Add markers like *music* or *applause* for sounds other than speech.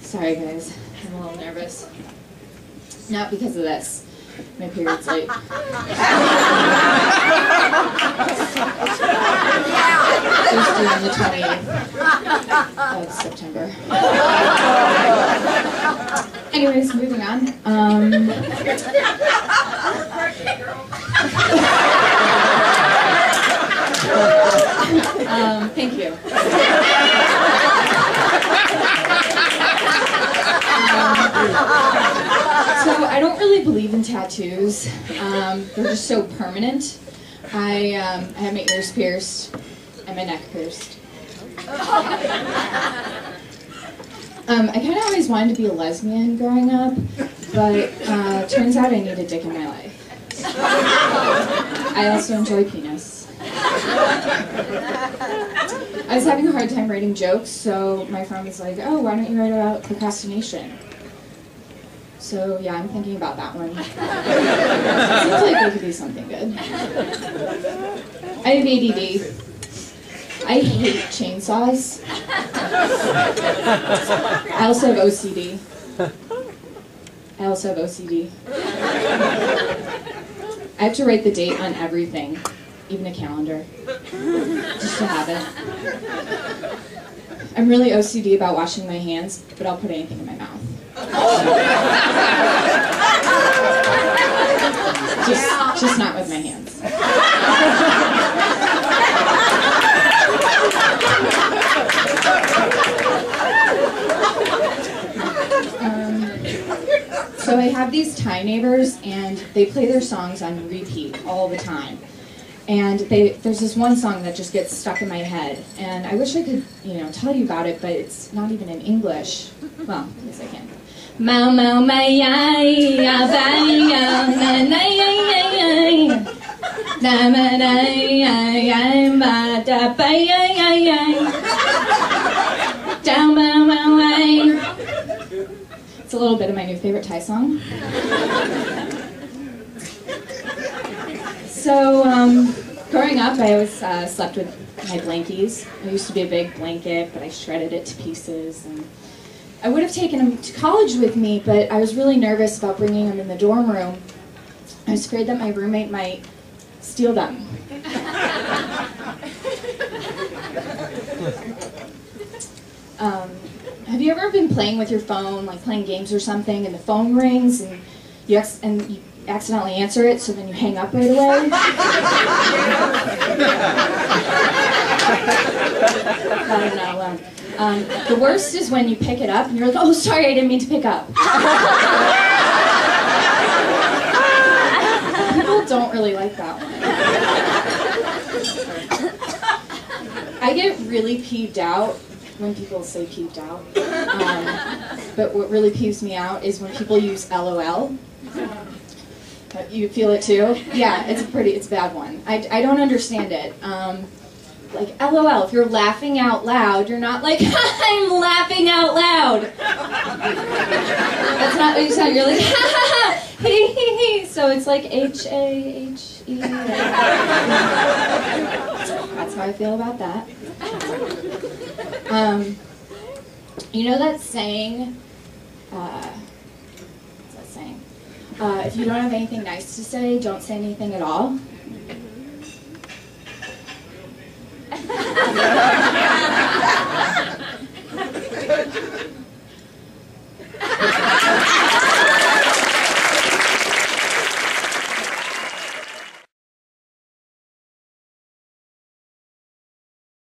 Sorry guys, I'm a little nervous. Not because of this. My period's late. *laughs* It was due on the 28th of September. Anyways, moving on. Um, um, thank you. So I don't really believe in tattoos. Um, they're just so permanent. I, um, I have my ears pierced and my neck pierced. Um, I kind of always wanted to be a lesbian growing up, but uh, turns out I need a dick in my life. I also enjoy penis. I was having a hard time writing jokes, so my friend was like, "Oh, why don't you write about procrastination?" So yeah, I'm thinking about that one. Seems like could be something good. I have ADD. I hate chainsaws. I also have OCD. I also have OCD. I have to write the date on everything, even a calendar, just to have it. I'm really OCD about washing my hands, but I'll put anything in my mouth. Just, just not with my hands. Um, so I have these Thai neighbors, and they play their songs on repeat all the time. And they, there's this one song that just gets stuck in my head, and I wish I could, you know, tell you about it, but it's not even in English. Well, yes, I can. Mau mau mai ai ya bai na na ya na ma na ma da ba ya ya ya down ma ma wai. It's a little bit of my new favorite Thai song. So, um, growing up, I always uh, slept with my blankies. I used to be a big blanket, but I shredded it to pieces. And I would have taken them to college with me, but I was really nervous about bringing them in the dorm room. I was afraid that my roommate might steal them. *laughs* Um, have you ever been playing with your phone, like playing games or something, and the phone rings and you ex- and you accidentally answer it, so then you hang up right away? I don't know. Um, um, the worst is when you pick it up and you're like, "Oh, sorry, I didn't mean to pick up." *laughs* People don't really like that one. I get really peeved out when people say peeved out. Um, but what really peeves me out is when people use LOL. You feel it too? Yeah, it's a pretty, it's a bad one. I, I don't understand it. Um, like LOL, if you're laughing out loud, you're not like, *laughs* I'm laughing out loud. That's not what you sound. You're like, *laughs* hee hee hee. So it's like H A H E. That's how I feel about that. Um, you know that saying, uh? Uh, if you don't have anything nice to say, don't say anything at all.